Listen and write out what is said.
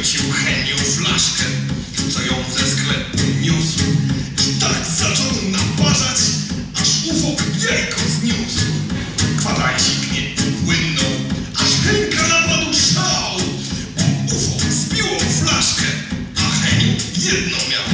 chwycił Heniu flaszkę, co ją ze sklepu niósł. I tak zaczął naparzać, aż ufok jajko zniósł. Kwadransik nie płynął, aż Henka napadł szał. Bo ufok zbiło flaszkę, a Heniu jedno miał